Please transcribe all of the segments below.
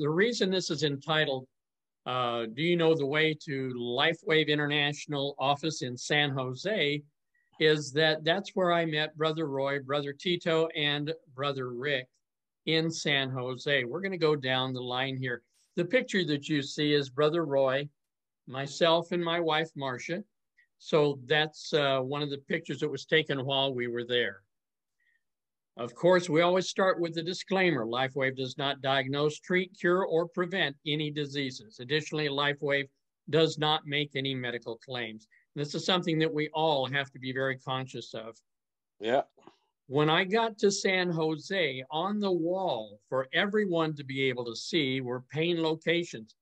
the reason this is entitled, uh, Do You Know the Way to LifeWave International Office in San Jose? is that that's where I met Brother Roy, Brother Tito, and Brother Rick in San Jose. We're going to go down the line here. The picture that you see is Brother Roy, myself, and my wife, Marcia. So that's uh, one of the pictures that was taken while we were there. Of course, we always start with the disclaimer LifeWave does not diagnose, treat, cure, or prevent any diseases. Additionally, LifeWave does not make any medical claims. This is something that we all have to be very conscious of. Yeah. When I got to San Jose, on the wall for everyone to be able to see were pain locations.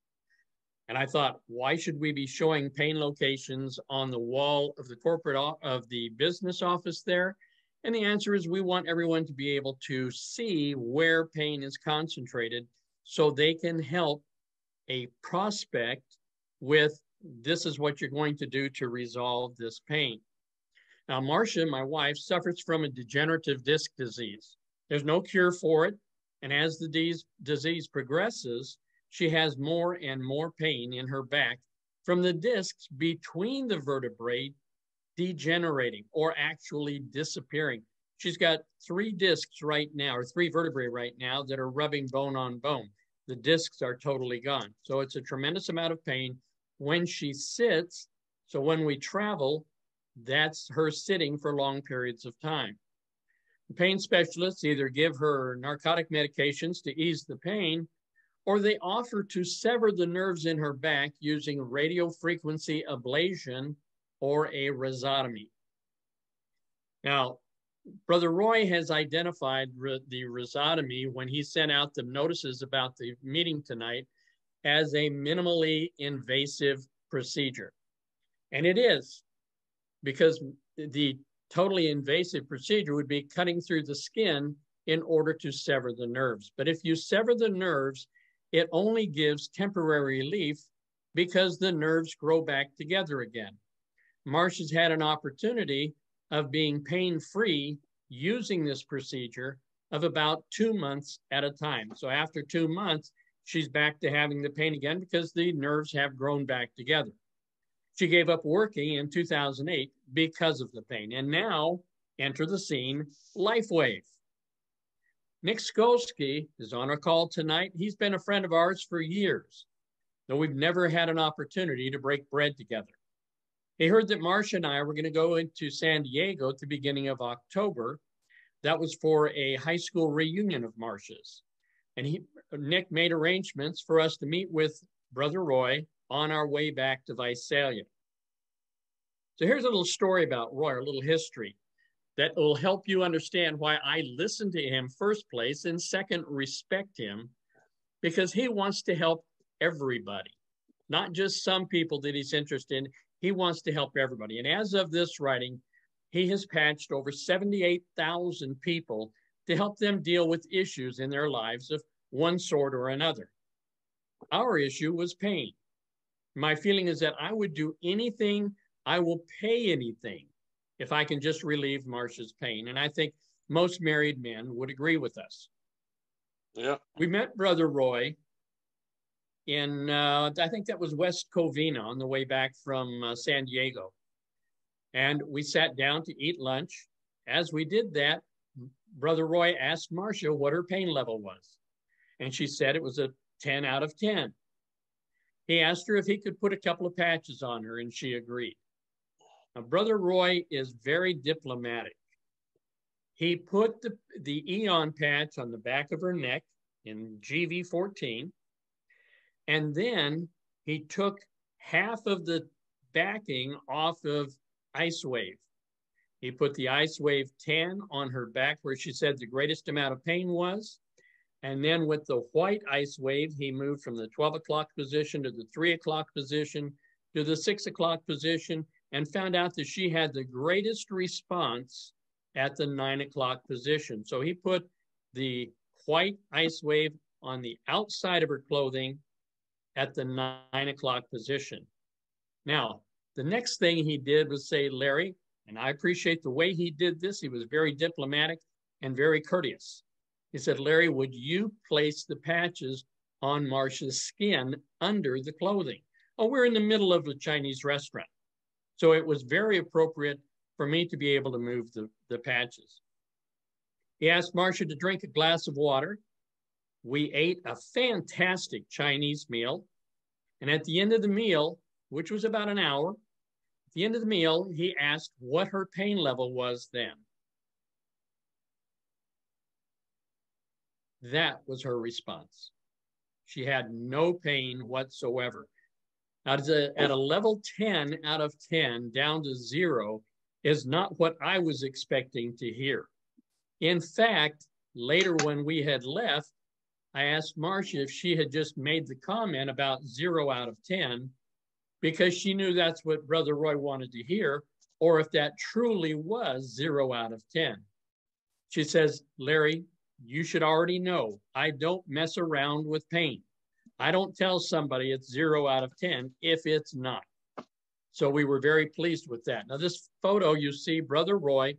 And I thought, why should we be showing pain locations on the wall of the corporate of the business office there? And the answer is we want everyone to be able to see where pain is concentrated so they can help a prospect with this is what you're going to do to resolve this pain. Now, Marcia, my wife, suffers from a degenerative disc disease. There's no cure for it. And as the disease progresses, she has more and more pain in her back from the discs between the vertebrae degenerating or actually disappearing. She's got three discs right now, or three vertebrae right now, that are rubbing bone on bone. The discs are totally gone. So it's a tremendous amount of pain when she sits. So when we travel, that's her sitting for long periods of time. The pain specialists either give her narcotic medications to ease the pain, or they offer to sever the nerves in her back using radio frequency ablation or a rhizotomy. Now, Brother Roy has identified the rhizotomy when he sent out the notices about the meeting tonight as a minimally invasive procedure. And it is, because the totally invasive procedure would be cutting through the skin in order to sever the nerves. But if you sever the nerves, it only gives temporary relief because the nerves grow back together again. Marsh has had an opportunity of being pain free using this procedure of about two months at a time. So after two months, she's back to having the pain again because the nerves have grown back together. She gave up working in 2008 because of the pain. And now, enter the scene, LifeWave. Nick Skolsky is on our call tonight. He's been a friend of ours for years, though we've never had an opportunity to break bread together. He heard that Marcia and I were going to go into San Diego at the beginning of October. That was for a high school reunion of Marcia's. And he, Nick made arrangements for us to meet with Brother Roy on our way back to Visalia. So here's a little story about Roy, a little history that will help you understand why I listen to him first place and second respect him because he wants to help everybody, not just some people that he's interested in. He wants to help everybody. And as of this writing, he has patched over 78,000 people to help them deal with issues in their lives of one sort or another. Our issue was pain. My feeling is that I would do anything, I will pay anything if I can just relieve Marcia's pain. And I think most married men would agree with us. Yeah. We met Brother Roy in uh, I think that was West Covina on the way back from uh, San Diego. And we sat down to eat lunch. As we did that, Brother Roy asked Marcia what her pain level was. And she said it was a 10 out of 10. He asked her if he could put a couple of patches on her, and she agreed. Now, Brother Roy is very diplomatic. He put the, the Aeon patch on the back of her neck in GV14 and then he took half of the backing off of Ice Wave. He put the Ice Wave 10 on her back where she said the greatest amount of pain was. And then with the white ice wave, he moved from the 12 o'clock position to the three o'clock position to the six o'clock position and found out that she had the greatest response at the nine o'clock position. So he put the white ice wave on the outside of her clothing at the nine o'clock position. Now, the next thing he did was say, Larry, and I appreciate the way he did this. He was very diplomatic and very courteous. He said, Larry, would you place the patches on Marcia's skin under the clothing. Oh, we're in the middle of a Chinese restaurant. So it was very appropriate for me to be able to move the, the patches. He asked Marcia to drink a glass of water. We ate a fantastic Chinese meal. And at the end of the meal, which was about an hour, at the end of the meal, he asked what her pain level was then. That was her response. She had no pain whatsoever. At a, at a level 10 out of 10 down to zero is not what I was expecting to hear. In fact, later when we had left, I asked Marcia if she had just made the comment about zero out of 10 because she knew that's what Brother Roy wanted to hear, or if that truly was zero out of 10. She says, Larry, you should already know I don't mess around with pain. I don't tell somebody it's zero out of 10 if it's not. So we were very pleased with that. Now, this photo you see Brother Roy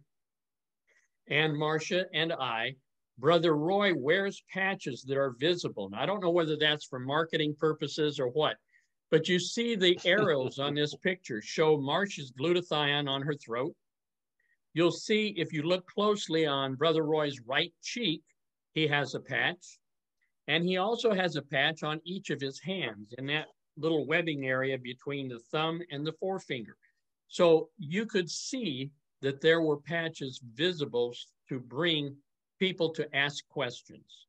and Marcia and I. Brother Roy wears patches that are visible. Now, I don't know whether that's for marketing purposes or what, but you see the arrows on this picture show Marcia's glutathione on her throat. You'll see if you look closely on Brother Roy's right cheek, he has a patch. And he also has a patch on each of his hands in that little webbing area between the thumb and the forefinger. So you could see that there were patches visible to bring people to ask questions.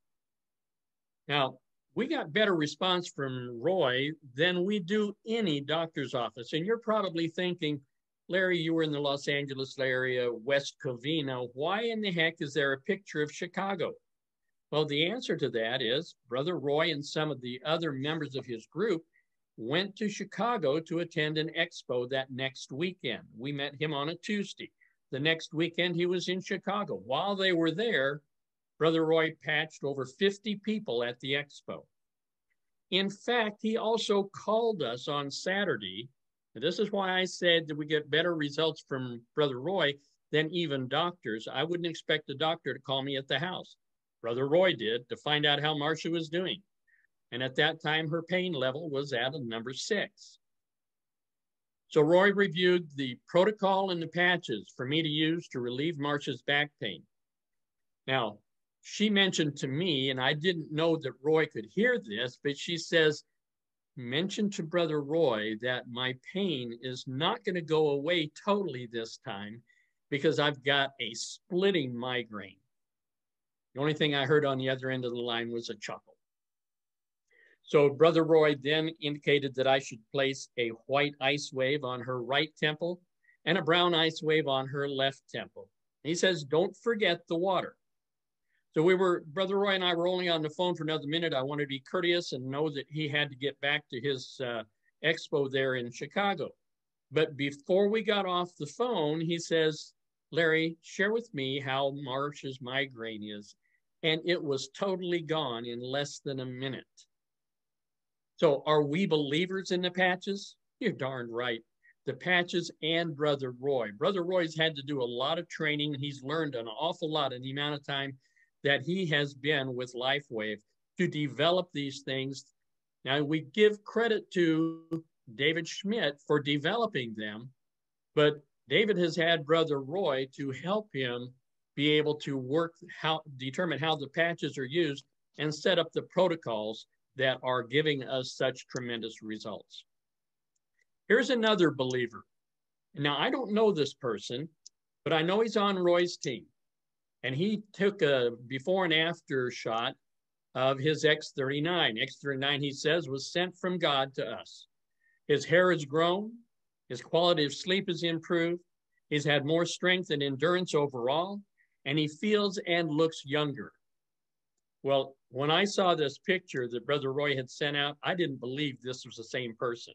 Now, we got better response from Roy than we do any doctor's office. And you're probably thinking, Larry, you were in the Los Angeles area, West Covina. Why in the heck is there a picture of Chicago? Well, the answer to that is Brother Roy and some of the other members of his group went to Chicago to attend an expo that next weekend. We met him on a Tuesday. The next weekend, he was in Chicago. While they were there, Brother Roy patched over 50 people at the expo. In fact, he also called us on Saturday. And this is why I said that we get better results from Brother Roy than even doctors. I wouldn't expect a doctor to call me at the house. Brother Roy did to find out how Marcia was doing. And at that time, her pain level was at a number six. So Roy reviewed the protocol and the patches for me to use to relieve Marcia's back pain. Now, she mentioned to me, and I didn't know that Roy could hear this, but she says, mention to Brother Roy that my pain is not going to go away totally this time because I've got a splitting migraine. The only thing I heard on the other end of the line was a chuckle. So Brother Roy then indicated that I should place a white ice wave on her right temple and a brown ice wave on her left temple. He says, don't forget the water. So we were, Brother Roy and I were only on the phone for another minute. I wanted to be courteous and know that he had to get back to his uh, expo there in Chicago. But before we got off the phone, he says, Larry, share with me how Marsh's migraine is. And it was totally gone in less than a minute. So are we believers in the patches? You're darn right. The patches and Brother Roy. Brother Roy's had to do a lot of training. He's learned an awful lot in the amount of time that he has been with LifeWave to develop these things. Now we give credit to David Schmidt for developing them, but David has had Brother Roy to help him be able to work how determine how the patches are used and set up the protocols that are giving us such tremendous results. Here's another believer. Now, I don't know this person, but I know he's on Roy's team. And he took a before and after shot of his X39. X39, he says, was sent from God to us. His hair has grown, his quality of sleep has improved, he's had more strength and endurance overall, and he feels and looks younger. Well, when I saw this picture that Brother Roy had sent out, I didn't believe this was the same person.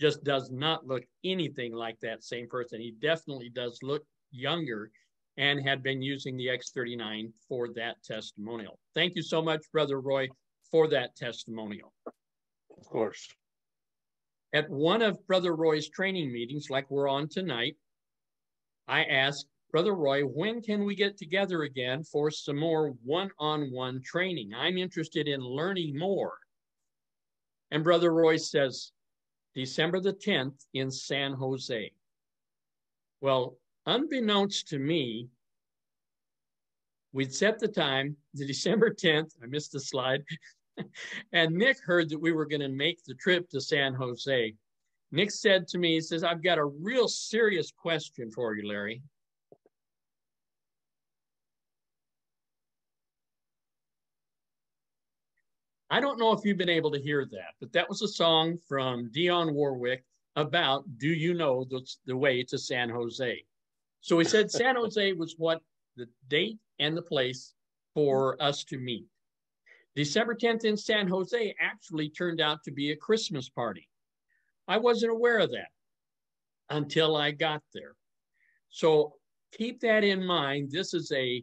Just does not look anything like that same person. He definitely does look younger and had been using the X39 for that testimonial. Thank you so much, Brother Roy, for that testimonial. Of course. At one of Brother Roy's training meetings, like we're on tonight, I asked Brother Roy, when can we get together again for some more one on one training? I'm interested in learning more And Brother Roy says, December the 10th in San Jose. Well, unbeknownst to me, we'd set the time, the December 10th. I missed the slide. and Nick heard that we were going to make the trip to San Jose. Nick said to me, he says, I've got a real serious question for you, Larry. I don't know if you've been able to hear that, but that was a song from Dionne Warwick about Do You Know the, the Way to San Jose? So he said San Jose was what the date and the place for us to meet. December 10th in San Jose actually turned out to be a Christmas party. I wasn't aware of that until I got there. So keep that in mind. This is a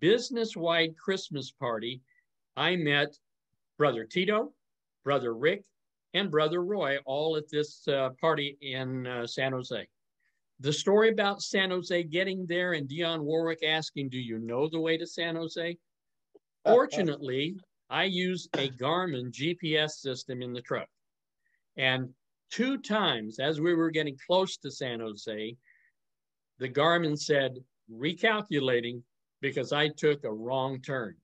business wide Christmas party. I met Brother Tito, Brother Rick, and Brother Roy all at this uh, party in uh, San Jose. The story about San Jose getting there and Dionne Warwick asking, Do you know the way to San Jose? Fortunately, I use a Garmin GPS system in the truck. And two times as we were getting close to San Jose, the Garmin said, recalculating because I took a wrong turn.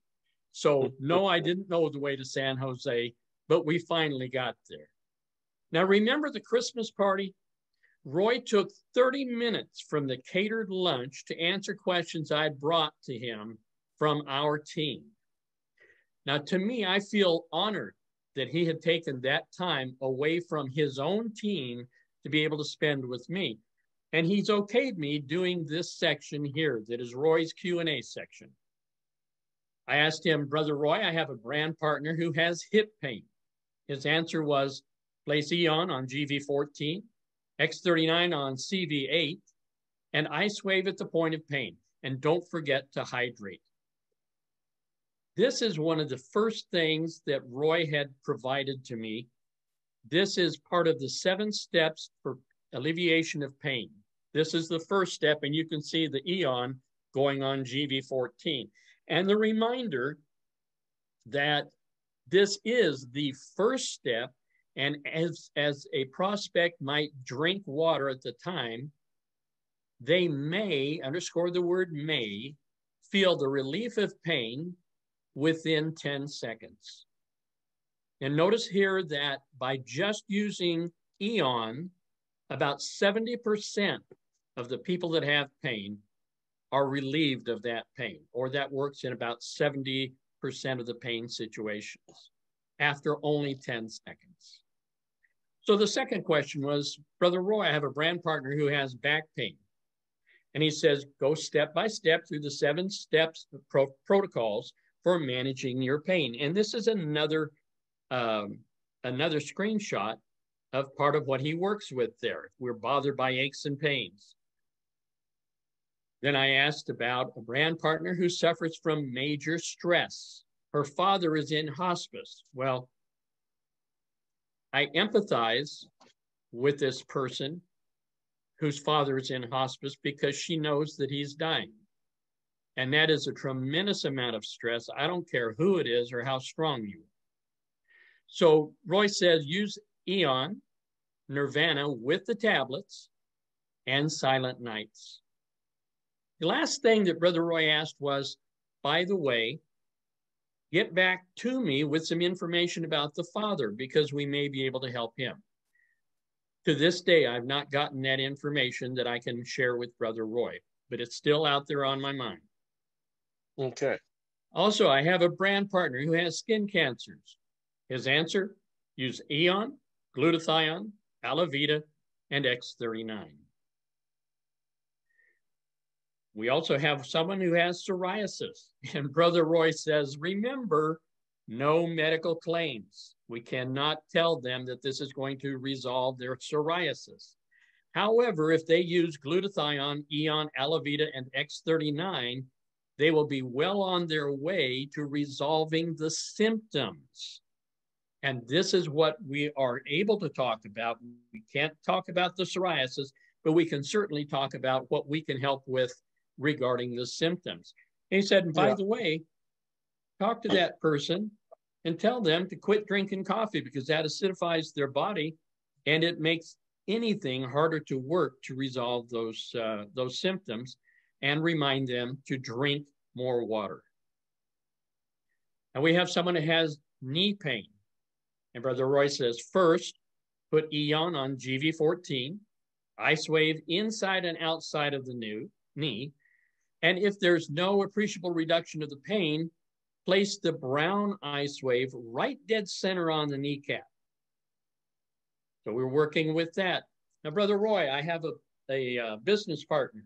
So, no, I didn't know the way to San Jose, but we finally got there. Now, remember the Christmas party? Roy took 30 minutes from the catered lunch to answer questions I brought to him from our team. Now, to me, I feel honored that he had taken that time away from his own team to be able to spend with me. And he's okayed me doing this section here that is Roy's Q&A section. I asked him, Brother Roy, I have a brand partner who has hip pain. His answer was place Aeon on GV14, X39 on CV8, and ice wave at the point of pain. And don't forget to hydrate. This is one of the first things that Roy had provided to me. This is part of the seven steps for alleviation of pain. This is the first step, and you can see the Aeon going on GV14 and the reminder that this is the first step. And as, as a prospect might drink water at the time, they may, underscore the word may, feel the relief of pain within 10 seconds. And notice here that by just using Aeon, about 70% of the people that have pain are relieved of that pain, or that works in about 70% of the pain situations after only 10 seconds. So the second question was, Brother Roy, I have a brand partner who has back pain. And he says, go step by step through the seven steps pro- protocols for managing your pain. And this is another um, another screenshot of part of what he works with there. We're bothered by aches and pains. Then I asked about a brand partner who suffers from major stress. Her father is in hospice. Well, I empathize with this person whose father is in hospice because she knows that he's dying. And that is a tremendous amount of stress. I don't care who it is or how strong you are. So Roy says use Aeon, Nirvana with the tablets, and Silent Nights. The last thing that Brother Roy asked was, by the way, get back to me with some information about the father because we may be able to help him. To this day, I've not gotten that information that I can share with Brother Roy, but it's still out there on my mind. Okay. Also, I have a brand partner who has skin cancers. His answer use Aeon, glutathione, Alavida, and X39. We also have someone who has psoriasis. And Brother Roy says, remember, no medical claims. We cannot tell them that this is going to resolve their psoriasis. However, if they use glutathione, Aeon, Alavida, and X39, they will be well on their way to resolving the symptoms. And this is what we are able to talk about. We can't talk about the psoriasis, but we can certainly talk about what we can help with regarding the symptoms. And he said, and by yeah. the way, talk to that person and tell them to quit drinking coffee because that acidifies their body and it makes anything harder to work to resolve those, uh, those symptoms and remind them to drink more water. And we have someone who has knee pain. And Brother Roy says, first, put Aeon on GV14, ice wave inside and outside of the new, knee. And if there's no appreciable reduction of the pain, place the brown ice wave right dead center on the kneecap. So we're working with that. Now, Brother Roy, I have a, a, uh, business partner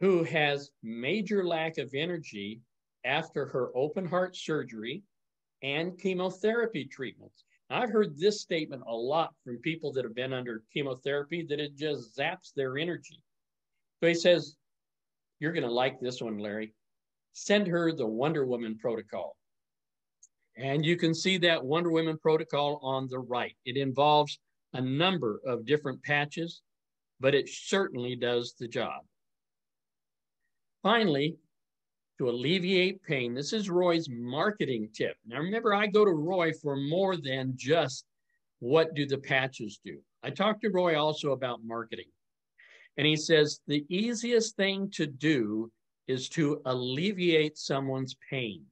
who has major lack of energy after her open heart surgery and chemotherapy treatments. I've heard this statement a lot from people that have been under chemotherapy that it just zaps their energy. So he says, You're going to like this one, Larry. Send her the Wonder Woman protocol. And you can see that Wonder Woman protocol on the right. It involves a number of different patches, but it certainly does the job. Finally, to alleviate pain. This is Roy's marketing tip. Now remember, I go to Roy for more than just what do the patches do. I talked to Roy also about marketing. And he says the easiest thing to do is to alleviate someone's pain.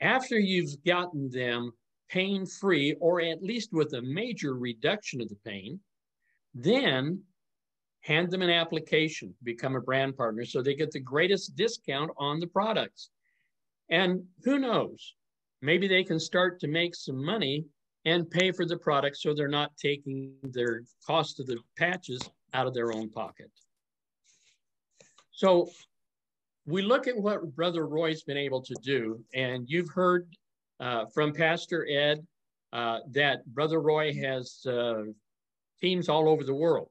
After you've gotten them pain free, or at least with a major reduction of the pain, then hand them an application to become a brand partner so they get the greatest discount on the products. And who knows, maybe they can start to make some money and pay for the product so they're not taking their cost of the patches out of their own pocket. So we look at what Brother Roy's been able to do, and you've heard uh, from Pastor Ed uh, that Brother Roy has uh, teams all over the world.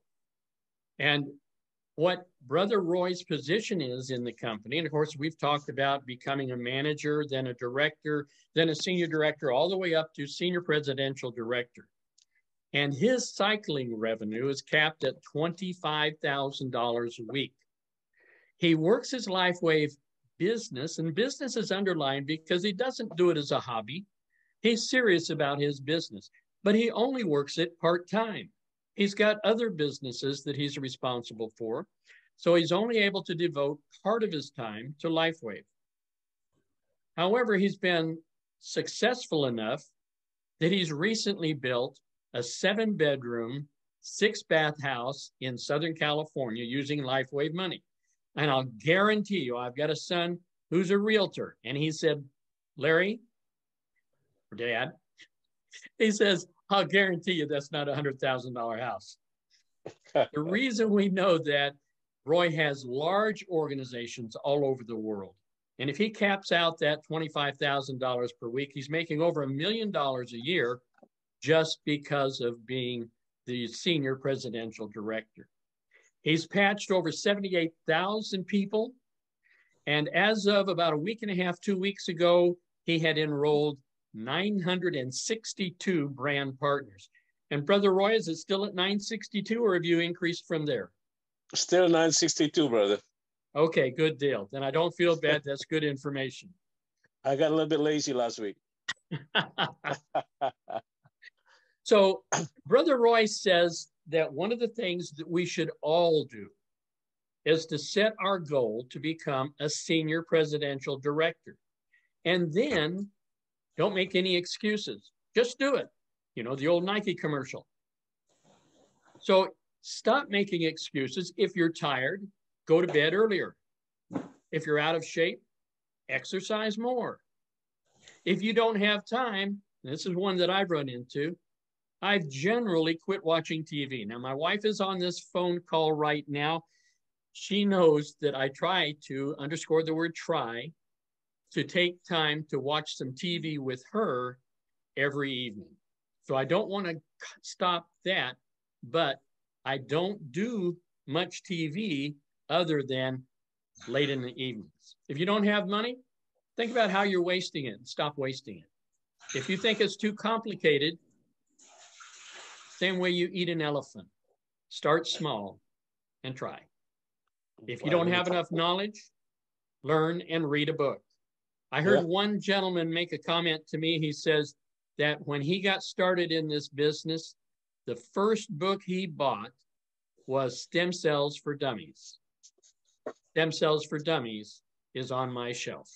And what Brother Roy's position is in the company, and of course, we've talked about becoming a manager, then a director, then a senior director, all the way up to senior presidential director. And his cycling revenue is capped at $25,000 a week. He works his LifeWave business, and business is underlined because he doesn't do it as a hobby. He's serious about his business, but he only works it part time. He's got other businesses that he's responsible for. So he's only able to devote part of his time to LifeWave. However, he's been successful enough that he's recently built a seven bedroom, six bath house in Southern California using LifeWave money. And I'll guarantee you, I've got a son who's a realtor. And he said, Larry, or dad, he says, I'll guarantee you that's not a $100,000 house. the reason we know that Roy has large organizations all over the world. And if he caps out that $25,000 per week, he's making over a million dollars a year just because of being the senior presidential director. He's patched over 78,000 people. And as of about a week and a half, two weeks ago, he had enrolled 962 brand partners. And Brother Roy, is it still at 962 or have you increased from there? Still 962, brother. Okay, good deal. Then I don't feel bad. That's good information. I got a little bit lazy last week. so, Brother Roy says that one of the things that we should all do is to set our goal to become a senior presidential director. And then don't make any excuses. Just do it. You know, the old Nike commercial. So stop making excuses. If you're tired, go to bed earlier. If you're out of shape, exercise more. If you don't have time, this is one that I've run into, I've generally quit watching TV. Now, my wife is on this phone call right now. She knows that I try to underscore the word try to take time to watch some TV with her every evening. So I don't want to stop that, but I don't do much TV other than late in the evenings. If you don't have money, think about how you're wasting it stop wasting it. If you think it's too complicated, same way you eat an elephant, start small and try. If you don't have enough knowledge, learn and read a book. I heard Yeah. one gentleman make a comment to me. He says that when he got started in this business, the first book he bought was Stem Cells for Dummies. Stem Cells for Dummies is on my shelf.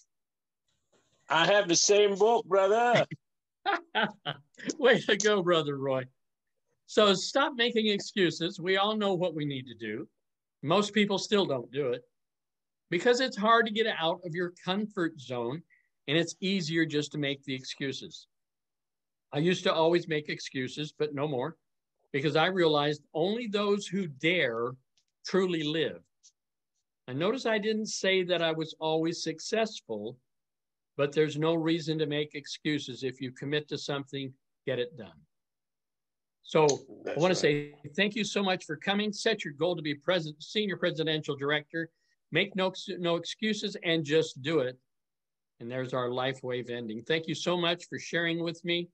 I have the same book, brother. Way to go, Brother Roy. So stop making excuses. We all know what we need to do. Most people still don't do it because it's hard to get out of your comfort zone and it's easier just to make the excuses. I used to always make excuses, but no more because I realized only those who dare truly live. And notice I didn't say that I was always successful, but there's no reason to make excuses. If you commit to something, get it done. So I want to say thank you so much for coming. Set your goal to be president, senior presidential director. Make no, no excuses and just do it. And there's our life wave ending. Thank you so much for sharing with me.